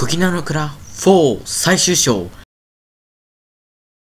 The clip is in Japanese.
クキナの蔵4最終章。